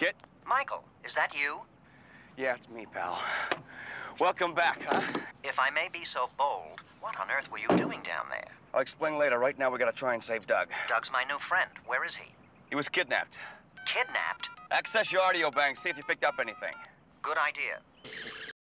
KITT? Michael, is that you? Yeah, it's me, pal. Welcome back, huh? If I may be so bold, what on earth were you doing down there? I'll explain later. Right now, we gotta try and save Doug. Doug's my new friend. Where is he? He was kidnapped. Kidnapped? Access your audio bank, see if you picked up anything. Good idea.